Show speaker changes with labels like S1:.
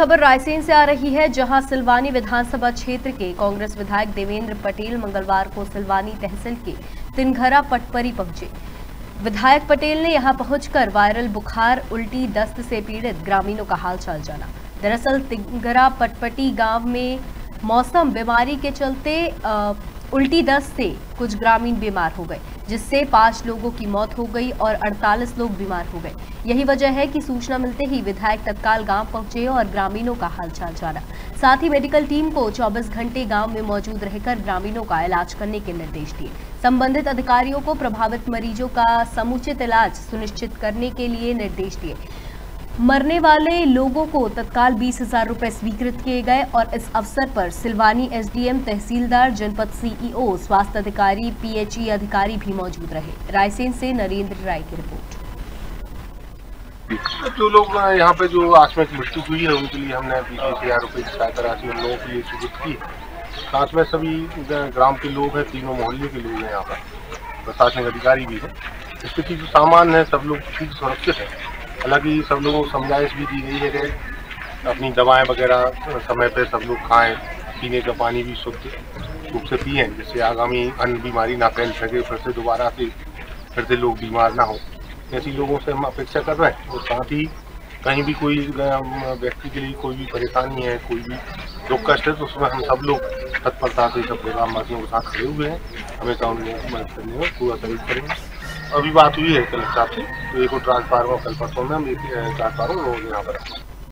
S1: खबर रायसेन से आ रही है जहाँ सिलवानी विधानसभा क्षेत्र के कांग्रेस विधायक देवेंद्र पटेल मंगलवार को सिलवानी तहसील के तिनघरा पटपरी पहुँचे। विधायक पटेल ने यहाँ पहुंचकर वायरल बुखार उल्टी दस्त से पीड़ित ग्रामीणों का हालचाल जाना। दरअसल तिंगरा पटपटी गाँव में मौसम बीमारी के चलते आ, उल्टी दस्त से कुछ ग्रामीण बीमार हो गए। जिससे पाँच लोगों की मौत हो गई और 48 लोग बीमार हो गए। यही वजह है कि सूचना मिलते ही विधायक तत्काल गाँव पहुँचे और ग्रामीणों का हालचाल जाना। साथ ही मेडिकल टीम को 24 घंटे गाँव में मौजूद रहकर ग्रामीणों का इलाज करने के निर्देश दिए। संबंधित अधिकारियों को प्रभावित मरीजों का समुचित इलाज सुनिश्चित करने के लिए निर्देश दिए। मरने वाले लोगों को तत्काल बीस हज़ार रुपए स्वीकृत किए गए और इस अवसर पर सिलवानी एसडीएम तहसीलदार जनपद सीईओ, स्वास्थ्य अधिकारी, पीएचई अधिकारी भी मौजूद रहे। रायसेन से नरेंद्र राय की रिपोर्ट।
S2: जो लोग यहाँ पे जो आकस्मिक मृत्यु हुई है, उनके लिए हमने बीस हज़ार रुपये की सहायता राशि हम लोगों के लिए स्वीकृत की। साथ में सभी ग्राम के लोग हैं, तीनों मोहल्ले के लोग हैं यहाँ पर। प्रशासनिक अधिकारी भी है। स्थिति जो सामान है, सब लोग ठीक सुरक्षित है। हालाँकि सब लोगों को समझाइश भी दी गई है कि अपनी दवाएँ वगैरह समय पर सब लोग खाएँ, पीने का पानी भी शुद्ध रूप से पिए, जिससे आगामी अन्य बीमारी ना फैल सके, फिर से दोबारा से फिर से लोग बीमार ना हो। ऐसी लोगों से हम अपेक्षा कर रहे हैं और साथ ही कहीं भी कोई व्यक्ति के लिए कोई भी परेशानी है, कोई भी दुख कष्ट है तो उसमें हम सब लोग तत्परता से सब ग्रामवासियों के साथ खड़े हुए हैं। हमेशा उनको मदद करने में पूरा सहयोग करेंगे। अभी बात हुई है कलेक्टर साहब से तो एक ट्रांसफार्मर कल परसों में हम एक ट्रांसफार्मर यहाँ पर